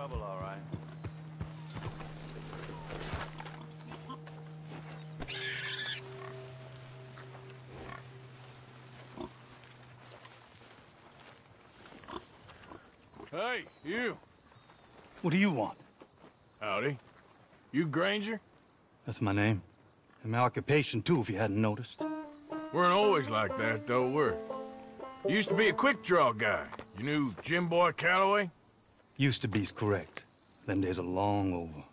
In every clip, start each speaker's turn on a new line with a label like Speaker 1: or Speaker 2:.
Speaker 1: trouble, all right.
Speaker 2: Hey, you.
Speaker 3: What do you want?
Speaker 2: Howdy. You Granger?
Speaker 3: That's my name. And my occupation, too, if you hadn't noticed.
Speaker 2: We weren't always like that, though, were you? Used to be a quick draw guy. You knew Jim Boy Calloway?
Speaker 3: Used to be's correct. Them days are long over.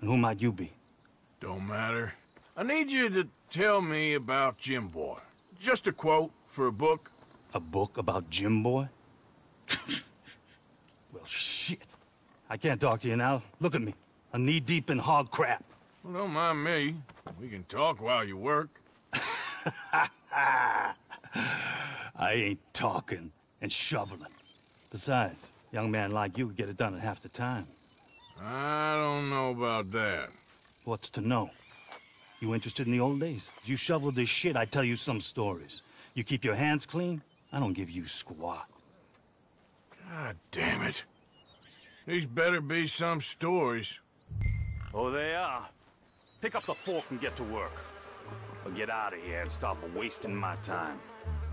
Speaker 3: And who might you be?
Speaker 2: Don't matter. I need you to tell me about Jim Boy. Just a quote for a book.
Speaker 3: A book about Jim Boy? well, shit. I can't talk to you now. Look at me. I'm knee-deep in hog crap.
Speaker 2: Well, don't mind me. We can talk while you work.
Speaker 3: I ain't talking and shoveling. Besides, young man like you would get it done in half the time.
Speaker 2: I don't know about that.
Speaker 3: What's to know? You interested in the old days? You shoveled this shit, I tell you some stories. You keep your hands clean, I don't give you squat.
Speaker 2: God damn it. These better be some stories.
Speaker 1: Oh, they are. Pick up the fork and get to work. Or get out of here and stop wasting my time.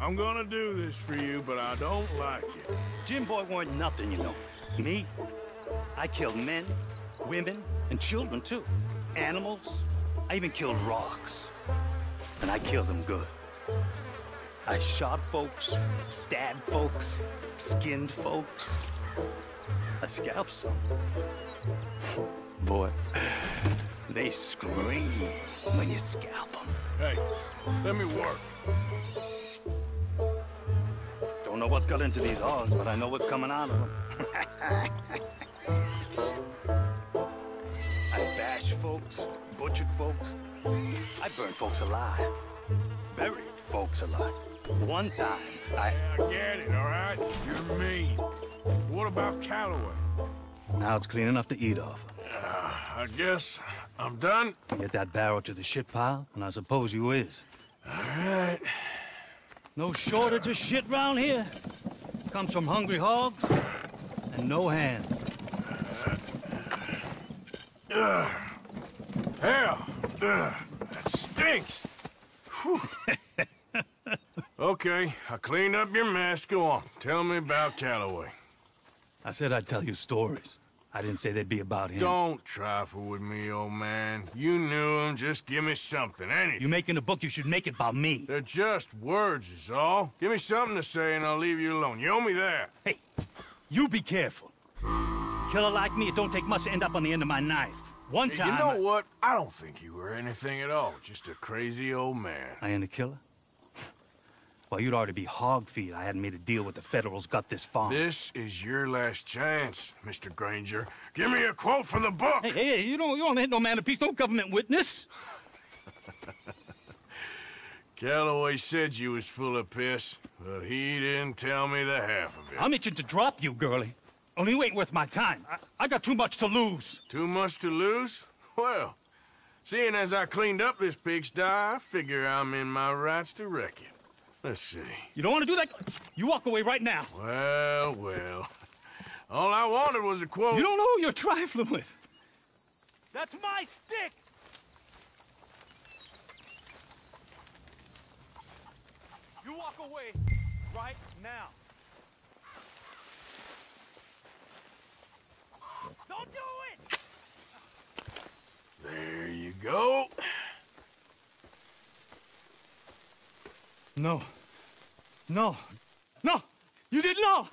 Speaker 2: I'm gonna do this for you, but I don't like it.
Speaker 3: Jim Boy weren't nothing, you know. Me? I killed men, women, and children, too. Animals. I even killed rocks. And I killed them good. I shot folks, stabbed folks, skinned folks. I scalped some. Boy, they scream when you scalp them.
Speaker 2: Hey, let me work.
Speaker 3: Don't know what got into these hogs, but I know what's coming out of them. I bash folks, butchered folks. I burned folks alive. Buried folks alive. One time, I...
Speaker 2: I get it, all right? You're mean. What about Calloway?
Speaker 3: Now it's clean enough to eat off.
Speaker 2: Uh, I guess I'm done.
Speaker 3: Get that barrel to the shit pile, and I suppose you is.
Speaker 2: All right.
Speaker 3: No shortage of shit round here. Comes from hungry hogs and no hands.
Speaker 2: Ugh. Hell, Ugh. that stinks. Okay, I cleaned up your mess. Go on, tell me about Calloway.
Speaker 3: I said I'd tell you stories. I didn't say they'd be about him.
Speaker 2: Don't trifle with me, old man. You knew him. Just give me something, anything.
Speaker 3: You're making a book, you should make it about me.
Speaker 2: They're just words, is all. Give me something to say and I'll leave you alone. You owe me that.
Speaker 3: Hey, you be careful. Killer like me, it don't take much to end up on the end of my knife. One
Speaker 2: Hey,
Speaker 3: time...
Speaker 2: you know
Speaker 3: I...
Speaker 2: what? I don't think you were anything at all. Just a crazy old man.
Speaker 3: I ain't a killer? Well, you'd already be hog feed. I hadn't made a deal with the Federals, got this far.
Speaker 2: This is your last chance, Mr. Granger. Give me a quote for the book.
Speaker 3: Hey, hey, hey, you don't, you don't hit no man of peace, no government witness.
Speaker 2: Calloway said you was full of piss, but he didn't tell me the half of it.
Speaker 3: I'm itching to drop you, girlie. Only you ain't worth my time. I, I got too much to lose.
Speaker 2: Too much to lose? Well, seeing as I cleaned up this pigsty, I figure I'm in my rights to wreck it. Let's see.
Speaker 3: You don't want to do that? You walk away right now.
Speaker 2: Well, well. All I wanted was a quote.
Speaker 3: You don't know who you're trifling with. That's my stick! You walk away right now. Don't do it!
Speaker 2: There you go.
Speaker 3: No. No. No! You didn't know!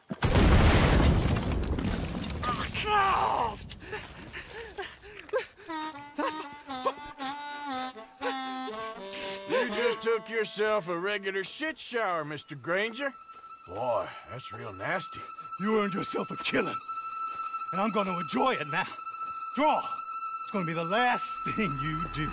Speaker 3: Oh,
Speaker 2: You just took yourself a regular shit shower, Mr. Granger. Boy, that's real nasty.
Speaker 3: You earned yourself a killing. And I'm gonna enjoy it now. Draw. It's gonna be the last thing you do.